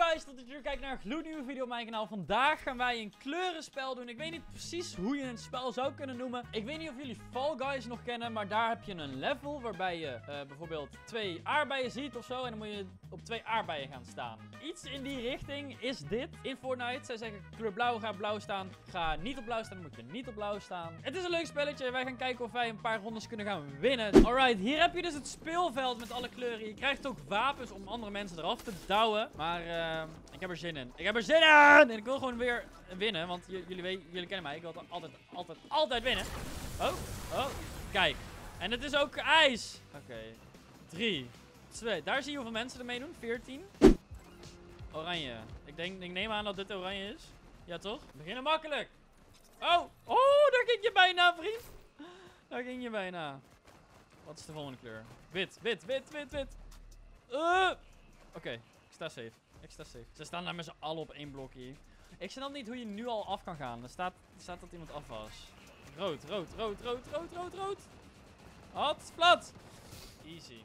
guys, dat je weer kijkt naar een gloednieuwe video op mijn kanaal. Vandaag gaan wij een kleurenspel doen. Ik weet niet precies hoe je het spel zou kunnen noemen. Ik weet niet of jullie Fall Guys nog kennen, maar daar heb je een level waarbij je eh, bijvoorbeeld twee aardbeien ziet of zo. En dan moet je op twee aardbeien gaan staan. Iets in die richting is dit. In Fortnite, zij zeggen kleur blauw, ga blauw staan. Ga niet op blauw staan, dan moet je niet op blauw staan. Het is een leuk spelletje. Wij gaan kijken of wij een paar rondes kunnen gaan winnen. Alright, hier heb je dus het speelveld met alle kleuren. Je krijgt ook wapens om andere mensen eraf te douwen. Maar uh, ik heb er zin in. Ik heb er zin in! En ik wil gewoon weer winnen. Want jullie, jullie kennen mij. Ik wil altijd, altijd, altijd winnen. Oh, oh. Kijk. En het is ook ijs. Oké. Okay. Drie. Twee. Daar zie je hoeveel mensen er meedoen. 14. Oranje. Ik, denk, ik neem aan dat dit oranje is. Ja, toch? We beginnen makkelijk. Oh. Oh, daar ging je bijna, vriend. Daar ging je bijna. Wat is de volgende kleur? Wit, wit, wit, wit, wit. Uh. Oké, ik sta safe. Sta safe. Ze staan daar met z'n allen op één blokje. Ik snap niet hoe je nu al af kan gaan. Er staat, staat dat iemand af was. Rood, rood, rood, rood, rood, rood, rood. Hot, plat. Easy.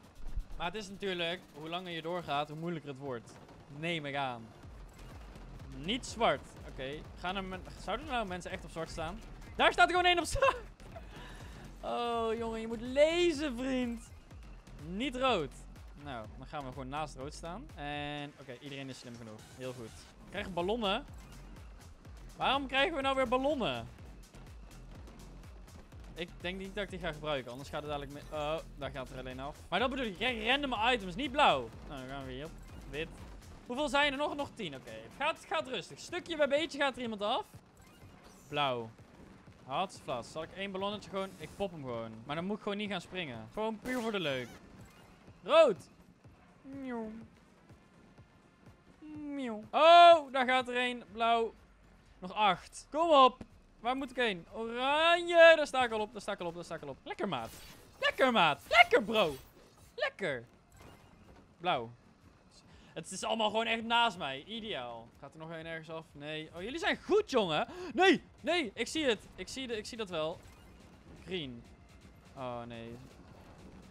Maar het is natuurlijk, hoe langer je doorgaat, hoe moeilijker het wordt. Neem ik aan. Niet zwart. Oké. Gaan er Zouden er nou mensen echt op zwart staan? Daar staat er gewoon één op zwart. Oh, jongen, je moet lezen, vriend. Niet rood. Nou, dan gaan we gewoon naast rood staan. En oké, iedereen is slim genoeg. Heel goed. We krijgen ballonnen. Waarom krijgen we nou weer ballonnen? Ik denk niet dat ik die ga gebruiken, anders gaat het dadelijk mee... Oh, daar gaat er alleen af. Maar dat bedoel ik, je krijgt random items, niet blauw. Nou, dan gaan we hier op. Wit. Hoeveel zijn er nog? Nog tien, oké. Het, gaat, gaat rustig. Stukje bij beetje gaat er iemand af. Blauw. Hartstikke Zal ik één ballonnetje gewoon... Ik pop hem gewoon. Maar dan moet ik gewoon niet gaan springen. Gewoon puur voor de leuk. Rood. Oh, daar gaat er één. Blauw. Nog acht. Kom op. Waar moet ik heen? Oranje. Daar sta ik al op. Daar sta ik al op. Daar sta ik al op. Lekker, maat. Lekker, maat. Lekker, bro. Lekker. Blauw. Het is allemaal gewoon echt naast mij. Ideaal. Gaat er nog een ergens af? Nee. Oh, jullie zijn goed, jongen. Nee. Nee. Ik zie het. Ik zie, de, ik zie dat wel. Green. Oh, nee.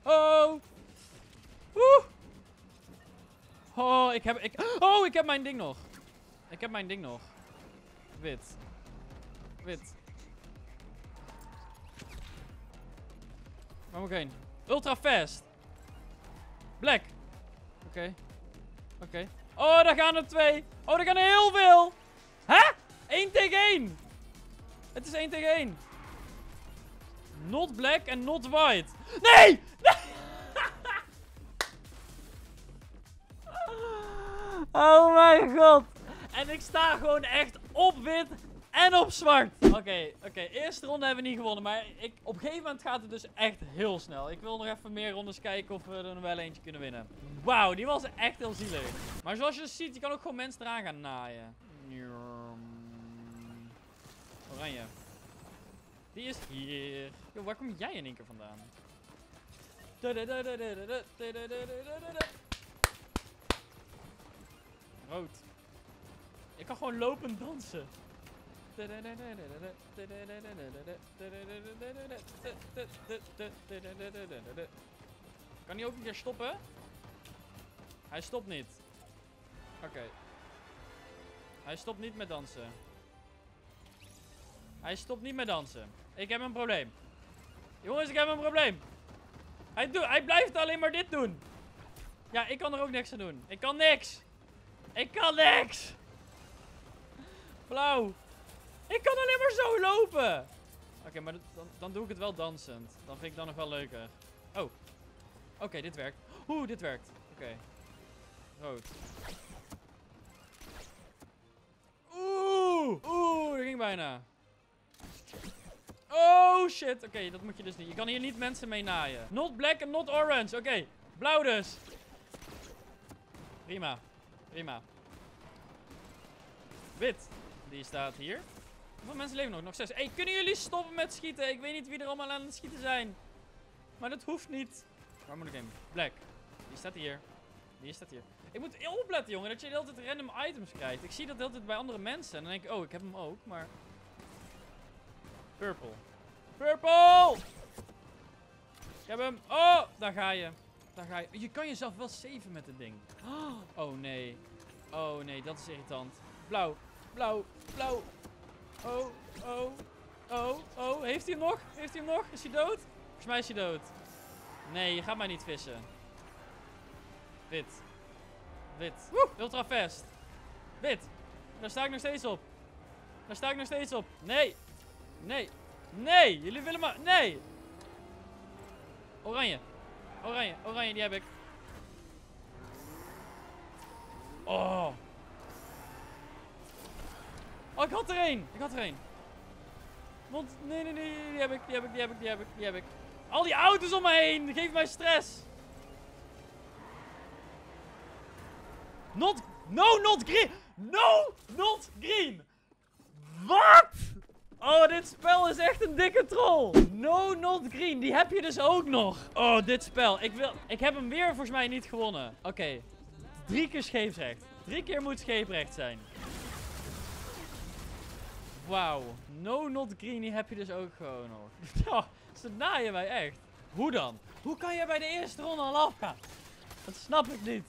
Oh. Oeh. Oh, ik heb... Ik, oh, ik heb mijn ding nog. Ik heb mijn ding nog. Wit. Wit. Waar moet ik heen? Ultra fast. Black. Oké. Oké. Oh, daar gaan er twee. Oh, daar gaan er heel veel. Hè? 1 tegen 1. Het is 1 tegen 1. Not black en not white. Nee! Oh mijn god. En ik sta gewoon echt op wit en op zwart. Oké, oké. Eerste ronde hebben we niet gewonnen. Maar ik, op een gegeven moment gaat het dus echt heel snel. Ik wil nog even meer rondes kijken of we er wel eentje kunnen winnen. Wauw, die was echt heel zielig. Maar zoals je dus ziet, je kan ook gewoon mensen eraan gaan naaien. Oranje. Die is hier. Yo, waar kom jij in één keer vandaan? Ik kan gewoon lopen dansen. Kan hij ook een keer stoppen? Hij stopt niet. Oké. Hij stopt niet met dansen. Hij stopt niet met dansen. Ik heb een probleem. Jongens, ik heb een probleem. Hij, hij blijft alleen maar dit doen. Ja, ik kan er ook niks aan doen. Ik kan niks. Ik kan niks. Blauw. Ik kan alleen maar zo lopen. Oké, maar dan, dan, doe ik het wel dansend. Dan vind ik dan nog wel leuker. Oh. Oké, dit werkt. Oeh, dit werkt. Oké. Rood. Oeh. Oeh, dat ging bijna. Oh, shit. Oké, dat moet je dus niet. Je kan hier niet mensen mee naaien. Not black en not orange. Oké, blauw dus. Prima. Prima. Wit. Die staat hier. Hoeveel mensen leven nog? Nog zes. Hey, kunnen jullie stoppen met schieten? Ik weet niet wie er allemaal aan het schieten zijn. Maar dat hoeft niet. Waar moet ik heen? Black. Die staat hier. Die staat hier. Ik moet opletten, jongen, dat je de hele tijd random items krijgt. Ik zie dat de hele tijd bij andere mensen. En dan denk ik, oh, ik heb hem ook, maar... Purple. Purple! Ik heb hem. Oh, daar ga je. Daar ga je. Je kan jezelf wel saven met het ding. Oh, nee. Oh nee, dat is irritant. Blauw, blauw, blauw. Oh, oh, oh, oh. Heeft hij hem nog? Heeft hij hem nog? Is hij dood? Volgens mij is hij dood. Nee, je gaat mij niet vissen. Wit. Wit. Ultra fast. Wit. Daar sta ik nog steeds op. Daar sta ik nog steeds op. Nee. Nee. Nee. Jullie willen maar... Nee. Oranje. Oranje. Oranje, die heb ik. Oh. Oh, ik had er één. Ik had er één. Want, nee, nee, nee, die heb ik, die heb ik, die heb ik, die heb ik, die heb ik. Al die auto's om me heen, geeft mij stress. Not, no, not green. No, not green. Wat? Oh, dit spel is echt een dikke troll. No, not green. Die heb je dus ook nog. Oh, dit spel. Ik, wil, ik heb hem weer volgens mij niet gewonnen. Oké. Drie keer scheepsrecht. Drie keer moet scheeprecht zijn. Wauw. No, not green. Die heb je dus ook gewoon nog. Ja, ze naaien mij echt. Hoe dan? Hoe kan je bij de eerste ronde al afgaan? Dat snap ik niet.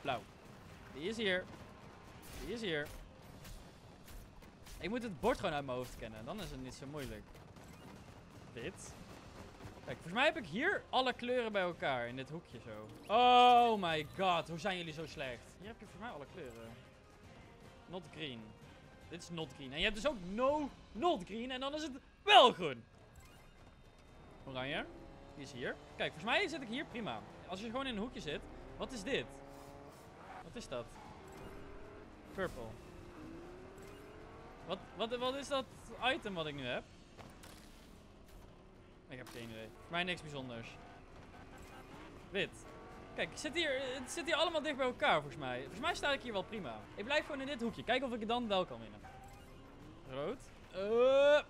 Blauw. Die is hier. Die is hier. Ik moet het bord gewoon uit mijn hoofd kennen. Dan is het niet zo moeilijk. Dit. Kijk, volgens mij heb ik hier alle kleuren bij elkaar. In dit hoekje zo. Oh my god. Hoe zijn jullie zo slecht? Hier heb je voor mij alle kleuren. Not green. Dit is not green. En je hebt dus ook no not green. En dan is het wel groen. Oranje. Die is hier. Kijk, volgens mij zit ik hier prima. Als je gewoon in een hoekje zit. Wat is dit? Wat is dat? Purple. Wat, wat, wat is dat item wat ik nu heb? Ik heb geen idee. Voor mij niks bijzonders. Wit. Kijk, ik zit hier, het zit hier allemaal dicht bij elkaar volgens mij. Volgens mij sta ik hier wel prima. Ik blijf gewoon in dit hoekje. Kijken of ik het dan wel kan winnen. Rood. Uh.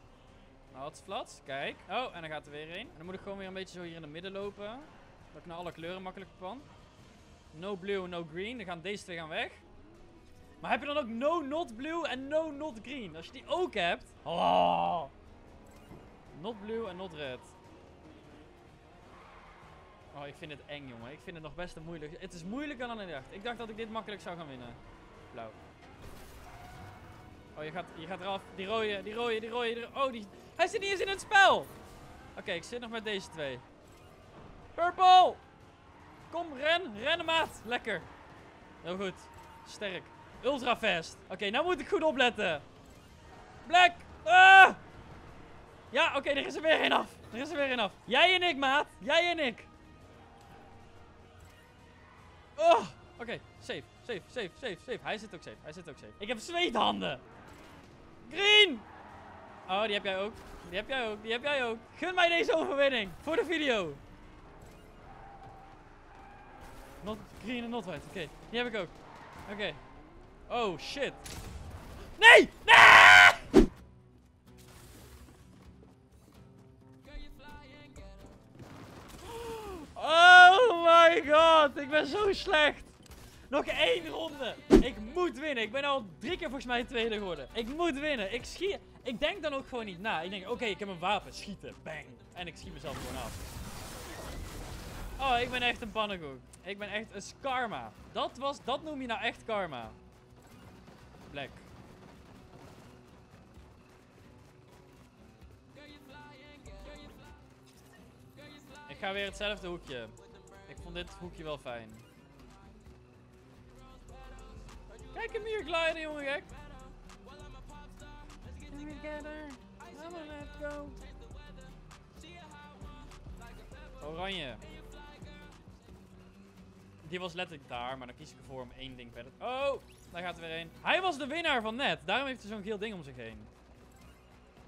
Hats, flats. Kijk. Oh, en dan gaat er weer een. En dan moet ik gewoon weer een beetje zo hier in het midden lopen. Dat ik naar alle kleuren makkelijk kan. No blue, no green. Dan gaan deze twee gaan weg. Maar heb je dan ook no not blue en no not green? Als je die ook hebt. Oh. Not blue en not red. Oh, ik vind het eng, jongen. Ik vind het nog best een moeilijk. Het is moeilijker dan ik dacht. Ik dacht dat ik dit makkelijk zou gaan winnen. Blauw. Oh, je gaat, je gaat eraf. Die rode, die rode, die rode. Die Oh, die... Hij zit niet eens in het spel. Oké, ik zit nog met deze twee. Purple! Kom, ren. Rennen, maat. Lekker. Heel goed. Sterk. Ultra fast. Oké, nou moet ik goed opletten. Black. Ah! Ja, oké, er is er weer één af. Er is er weer één af. Jij en ik, maat. Jij en ik. Oh, oké. Safe, safe, safe, safe, safe. Hij zit ook safe. Hij zit ook safe. Ik heb zweethanden. Green. Oh, die heb jij ook. Die heb jij ook. Die heb jij ook. Gun mij deze overwinning. Voor de video. Not green en not white. Oké, die heb ik ook. Oké. Oh, shit. Nee! Nee! Oh my god, ik ben zo slecht. Nog één ronde. Ik moet winnen. Ik ben al drie keer volgens mij tweede geworden. Ik moet winnen. Ik schiet. Ik denk dan ook gewoon niet na. Ik denk, oké, ik heb een wapen. Schieten. Bang. En ik schiet mezelf gewoon af. Oh, ik ben echt een pannenkoek. Ik ben echt een karma. Dat was, dat noem je nou echt karma. Ik ga weer hetzelfde hoekje. Ik vond dit hoekje wel fijn. Kijk hem hier gliden, jongen, gek. Oranje. Die was letterlijk daar, maar dan kies ik ervoor om één ding verder. Oh, daar gaat er weer een. Hij was de winnaar van net. Daarom heeft hij zo'n geel ding om zich heen.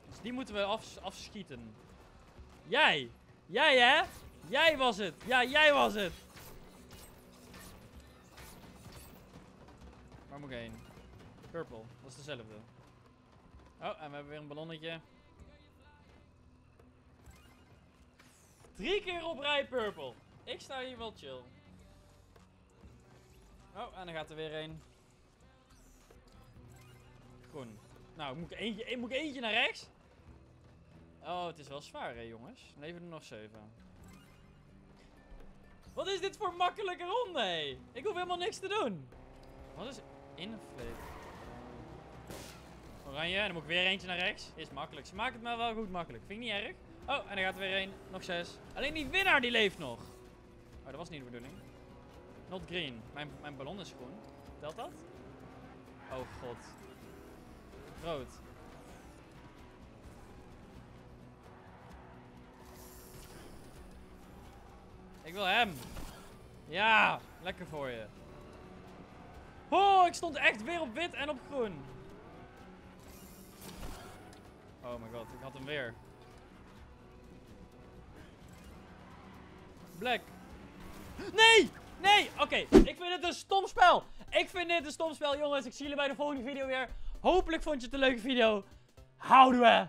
Dus die moeten we af, afschieten. Jij. Jij, hè? Jij was het. Ja, jij was het. Waar moet ik heen? Purple. Dat is dezelfde. Oh, en we hebben weer een ballonnetje. Drie keer op rij purple. Ik sta hier wel chill. Oh, en dan gaat er weer een. Groen. Nou, moet ik eentje, moet ik eentje naar rechts? Oh, het is wel zwaar hè jongens. Leven er nog zeven. Wat is dit voor makkelijke ronde, hé? Ik hoef helemaal niks te doen. Wat is inflate? Oranje, en dan moet ik weer eentje naar rechts. Is makkelijk. Ze maken het maar wel goed makkelijk. Vind ik niet erg. Oh, en er gaat er weer één. Nog zes. Alleen die winnaar die leeft nog. Oh, dat was niet de bedoeling. Not green. Mijn, mijn ballon is groen. Telt dat? Oh god. Rood. Ik wil hem. Ja, lekker voor je. Oh, ik stond echt weer op wit en op groen. Oh my god, ik had hem weer. Black. Nee! Nee! Oké, ik vind het een stom spel. Ik vind dit een stom spel, jongens. Ik zie jullie bij de volgende video weer. Hopelijk vond je het een leuke video. Houden we!